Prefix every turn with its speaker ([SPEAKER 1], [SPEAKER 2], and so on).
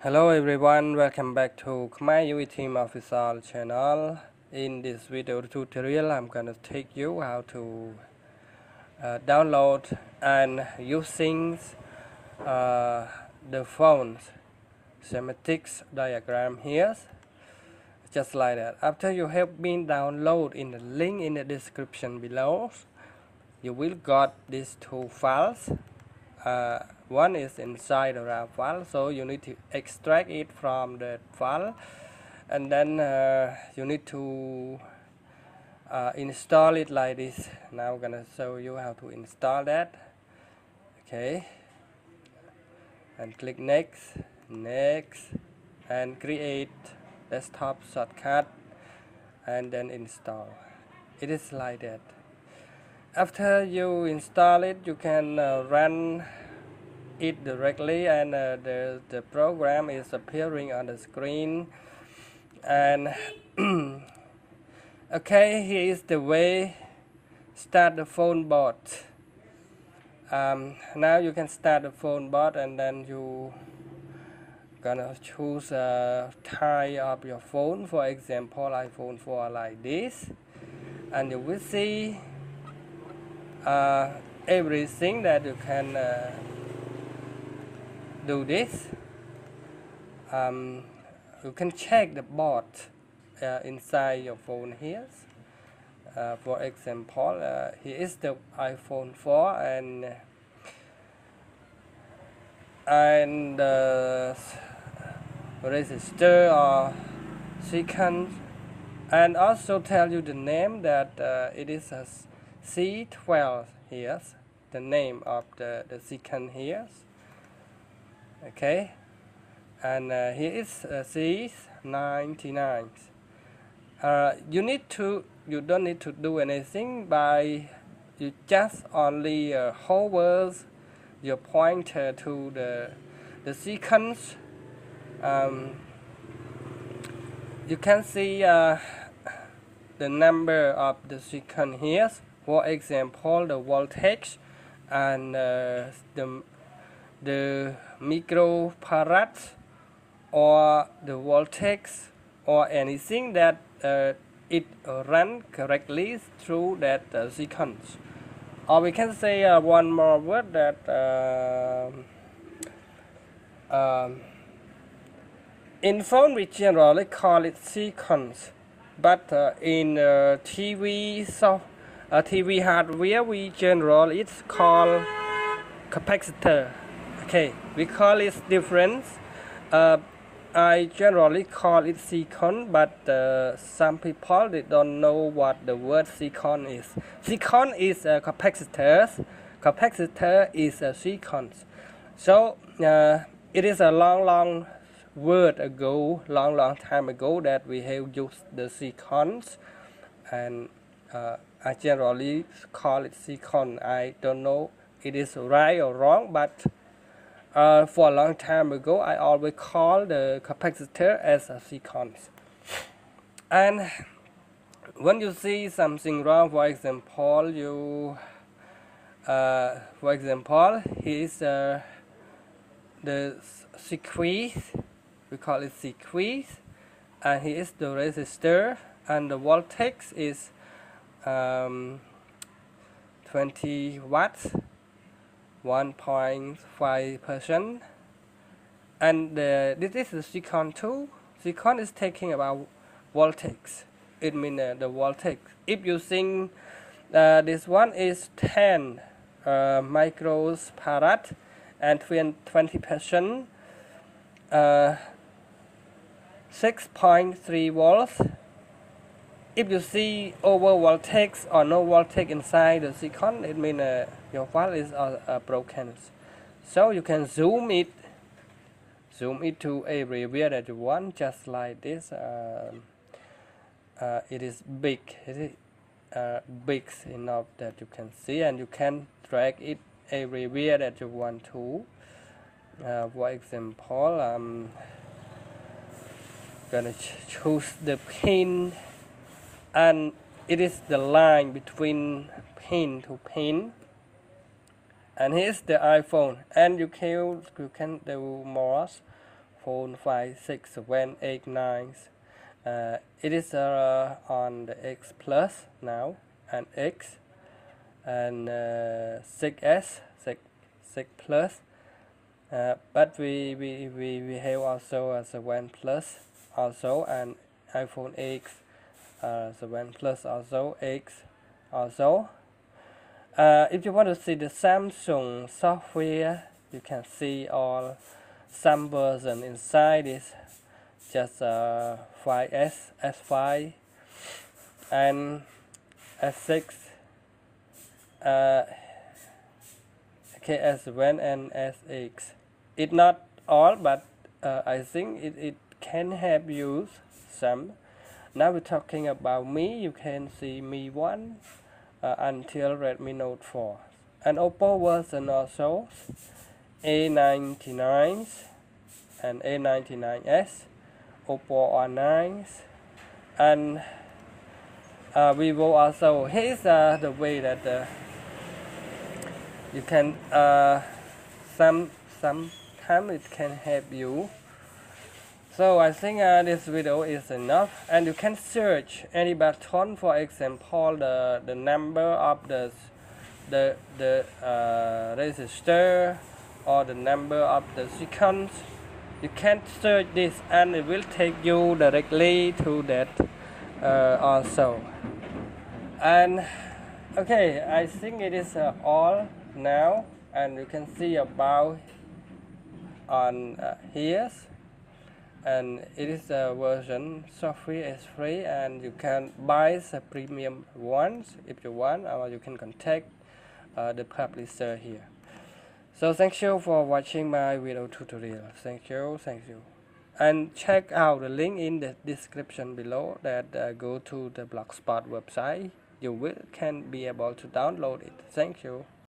[SPEAKER 1] Hello everyone, welcome back to UE Team Official channel. In this video tutorial, I'm gonna take you how to uh, download and using uh, the phone's schematics diagram here, just like that. After you have been download in the link in the description below, you will got these two files. Uh, one is inside the RAR file so you need to extract it from the file and then uh, you need to uh, install it like this. Now I'm gonna show you how to install that. Okay. And click next next and create desktop shortcut and then install. It is like that after you install it you can uh, run it directly and uh, the, the program is appearing on the screen. And okay here is the way start the phone board. Um, now you can start the phone board and then you gonna choose a type of your phone. For example iPhone 4 like this. And you will see uh, everything that you can uh, do this um, you can check the board uh, inside your phone here. Uh, for example uh, here is the iPhone 4 and and the register or sequence and also tell you the name that uh, it is a C12 here the name of the, the sequence here okay? And uh, here is uh, C99 uh, you need to you don't need to do anything by you just only uh, hover your pointer to the the sequence. Um, you can see uh, the number of the sequence here for example the voltage and uh, the the microfarad or the voltage or anything that uh, it run correctly through that uh, sequence. Or we can say uh, one more word that um, in phone we generally call it sequence. But uh, in uh, TV so uh, TV hardware we general it's called capacitor. Okay we call it different uh, I generally call it sequence but uh, some people they don't know what the word sequence is. Sequence is a capacitor capacitor is a sequence so uh, it is a long long word ago long long time ago that we have used the sequence and uh, I generally call it sequence I don't know it is right or wrong but uh, for a long time ago, I always call the capacitor as a sequence. And when you see something wrong, for example, you, uh, for example, here's uh, the sequence, we call it sequence, and here is the resistor, and the voltage is um, 20 watts 1.5 percent. And the, this is the silicon 2 silicon is taking about voltage. It means uh, the voltage. If you think uh, this one is 10 uh, micros farad and 20 percent uh, 6.3 volts if you see over voltage or no voltage inside the silicon it means uh, your file is uh, uh, broken. So you can zoom it zoom it to everywhere that you want just like this uh, uh, it is big it is uh, big enough that you can see and you can drag it everywhere that you want to uh, for example I'm gonna ch choose the pin and it is the line between pin to pin and here's the iPhone. And you can you can do more. Four, five, six, seven, eight, nine. Uh, it is uh, on the X plus now. And X. And uh, 6s 6, 6 plus. Uh, but we, we, we, we have also as a 7 plus also. And iPhone X uh, 7 plus also X also uh, if you want to see the Samsung software you can see all some version inside this just uh, 5s s5 and s6 uh, ks1 and sx it not all but uh, i think it, it can help you some now we're talking about Mi. You can see Mi 1 uh, until redmi note 4 and oppo version also a99 and a99s oppo r9 and uh, vivo also. Here's uh, the way that uh, you can uh, some sometimes it can help you so I think uh, this video is enough and you can search any button for example the the number of the the the uh, register or the number of the seconds. You can search this and it will take you directly to that uh, also. And okay I think it is uh, all now and you can see about on uh, here and it is a version software is free and you can buy the premium ones if you want or you can contact uh, the publisher here. So thank you for watching my video tutorial. Thank you thank you. And check out the link in the description below that uh, go to the blogspot website. You will can be able to download it. Thank you